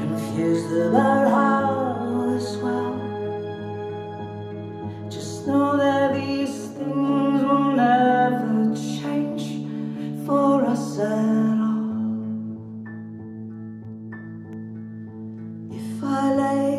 confused about how this well. Just know that these things will never change for us at all. If I lay